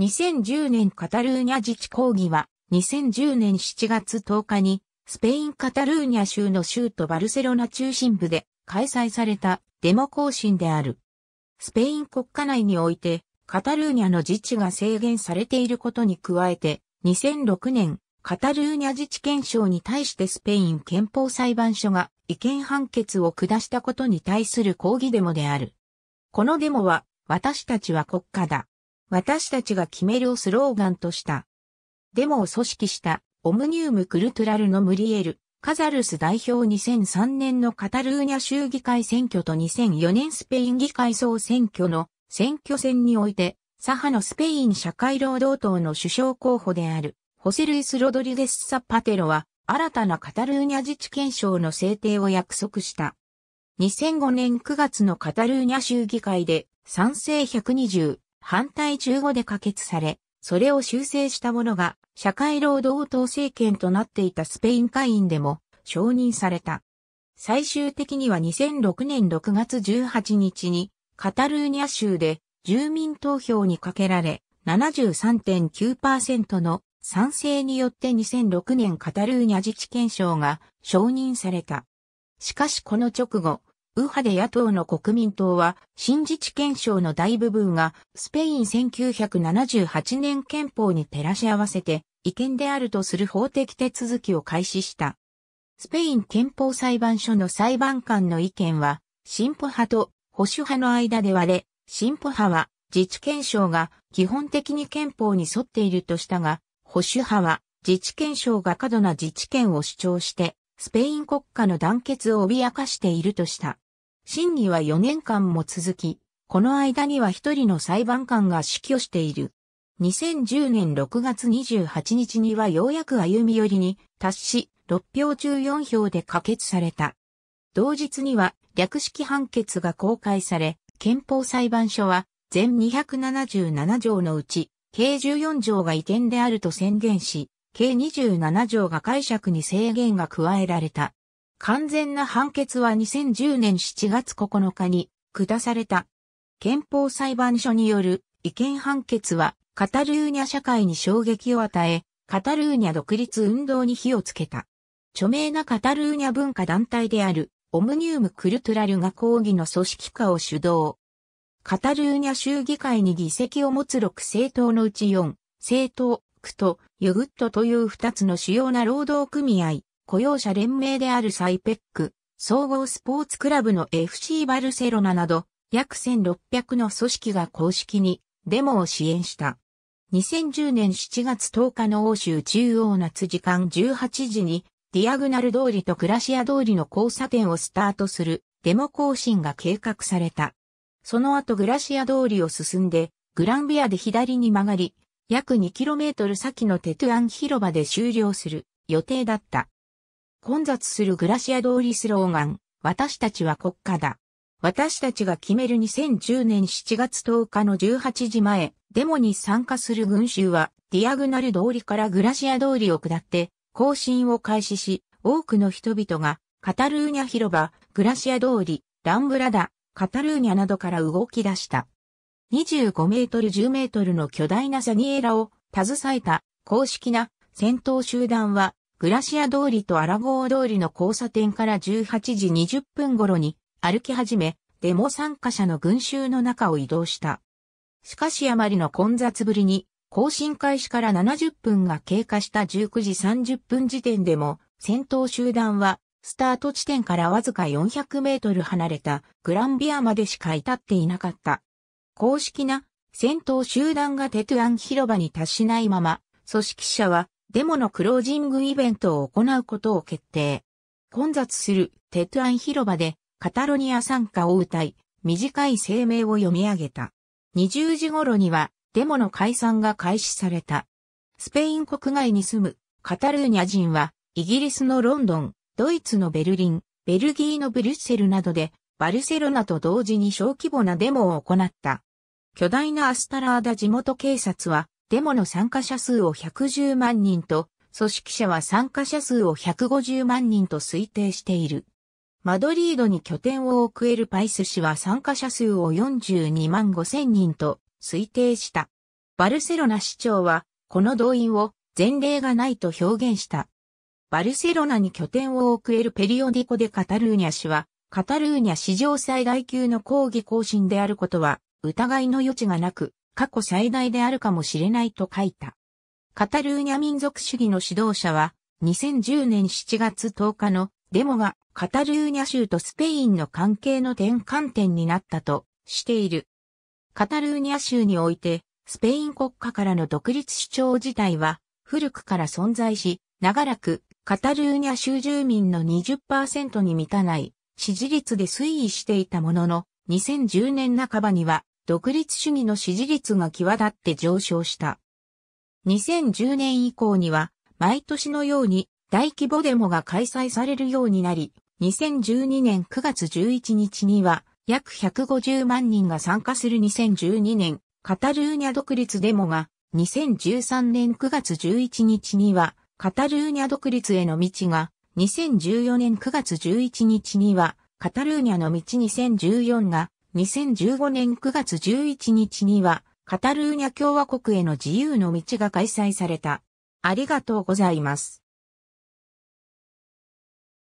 2010年カタルーニャ自治抗議は2010年7月10日にスペインカタルーニャ州の州都バルセロナ中心部で開催されたデモ行進である。スペイン国家内においてカタルーニャの自治が制限されていることに加えて2006年カタルーニャ自治憲章に対してスペイン憲法裁判所が違憲判決を下したことに対する抗議デモである。このデモは私たちは国家だ。私たちが決めるをスローガンとした。デモを組織したオムニウム・クルトゥラルのムリエル、カザルス代表2003年のカタルーニャ州議会選挙と2004年スペイン議会総選挙の選挙戦において、左派のスペイン社会労働党の首相候補である、ホセルイス・ロドリゲス・サパテロは、新たなカタルーニャ自治憲章の制定を約束した。2005年9月のカタルーニャ州議会で賛成120、反対15で可決され、それを修正したものが社会労働党政権となっていたスペイン会員でも承認された。最終的には2006年6月18日にカタルーニャ州で住民投票にかけられ73.9%の賛成によって2006年カタルーニャ自治憲章が承認された。しかしこの直後、右派で野党の国民党は、新自治憲章の大部分が、スペイン1978年憲法に照らし合わせて、違憲であるとする法的手続きを開始した。スペイン憲法裁判所の裁判官の意見は、進歩派と保守派の間で割れ、進歩派は、自治憲章が基本的に憲法に沿っているとしたが、保守派は、自治憲章が過度な自治権を主張して、スペイン国家の団結を脅かしているとした。審議は4年間も続き、この間には一人の裁判官が死去している。2010年6月28日にはようやく歩み寄りに達し、6票中4票で可決された。同日には略式判決が公開され、憲法裁判所は全277条のうち、計14条が違憲であると宣言し、計27条が解釈に制限が加えられた。完全な判決は2010年7月9日に下された。憲法裁判所による違憲判決はカタルーニャ社会に衝撃を与え、カタルーニャ独立運動に火をつけた。著名なカタルーニャ文化団体であるオムニウム・クルトゥラルが抗議の組織化を主導。カタルーニャ州議会に議席を持つ6政党のうち4、政党、クとユグットという2つの主要な労働組合、雇用者連盟であるサイペック、総合スポーツクラブの FC バルセロナなど、約1600の組織が公式にデモを支援した。2010年7月10日の欧州中央夏時間18時に、ディアグナル通りとクラシア通りの交差点をスタートするデモ行進が計画された。その後グラシア通りを進んで、グランビアで左に曲がり、約 2km 先のテトゥアン広場で終了する予定だった。混雑するグラシア通りスローガン、私たちは国家だ。私たちが決める2010年7月10日の18時前、デモに参加する群衆は、ディアグナル通りからグラシア通りを下って、行進を開始し、多くの人々が、カタルーニャ広場、グラシア通り、ランブラダ、カタルーニャなどから動き出した。25メートル10メートルの巨大なサニエラを携えた公式な戦闘集団はグラシア通りとアラゴー通りの交差点から18時20分頃に歩き始め、デモ参加者の群衆の中を移動した。しかしあまりの混雑ぶりに、更新開始から70分が経過した19時30分時点でも、戦闘集団は、スタート地点からわずか400メートル離れたグランビアまでしか至っていなかった。公式な戦闘集団がテトゥアン広場に達しないまま、組織者はデモのクロージングイベントを行うことを決定。混雑するテトゥアン広場でカタロニア参加を歌い、短い声明を読み上げた。20時頃にはデモの解散が開始された。スペイン国外に住むカタルーニャ人はイギリスのロンドン、ドイツのベルリン、ベルギーのブリュッセルなどでバルセロナと同時に小規模なデモを行った。巨大なアスタラーダ地元警察はデモの参加者数を110万人と、組織者は参加者数を150万人と推定している。マドリードに拠点を置くエルパイス氏は参加者数を42万5千人と推定した。バルセロナ市長は、この動員を前例がないと表現した。バルセロナに拠点を置くエルペリオディコでカタルーニャ氏は、カタルーニャ史上最大級の抗議行進であることは、疑いの余地がなく、過去最大であるかもしれないと書いた。カタルーニャ民族主義の指導者は、2010年7月10日のデモがカタルーニャ州とスペインの関係の転換点になったとしている。カタルーニャ州において、スペイン国家からの独立主張自体は古くから存在し、長らくカタルーニャ州住民の20%に満たない支持率で推移していたものの、2010年半ばには独立主義の支持率が際立って上昇した。2010年以降には毎年のように大規模デモが開催されるようになり、2012年9月11日には約150万人が参加する2012年カタルーニャ独立デモが2013年9月11日にはカタルーニャ独立への道が、2014年9月11日には、カタルーニャの道2014が、2015年9月11日には、カタルーニャ共和国への自由の道が開催された。ありがとうございます。